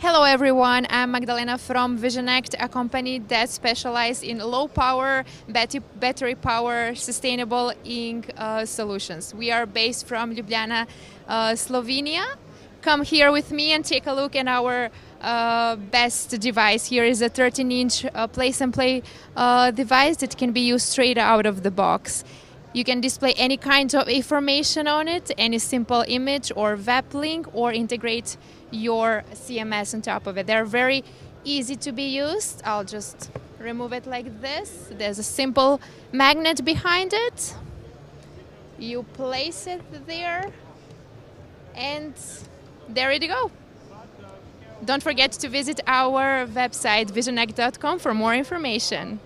Hello everyone, I'm Magdalena from Visionect, a company that specializes in low power, battery power, sustainable ink uh, solutions. We are based from Ljubljana, uh, Slovenia. Come here with me and take a look at our uh, best device. Here is a 13 inch place and play device that can be used straight out of the box. You can display any kind of information on it, any simple image or web link, or integrate your CMS on top of it. They're very easy to be used. I'll just remove it like this. There's a simple magnet behind it. You place it there, and there you go. Don't forget to visit our website visionect.com for more information.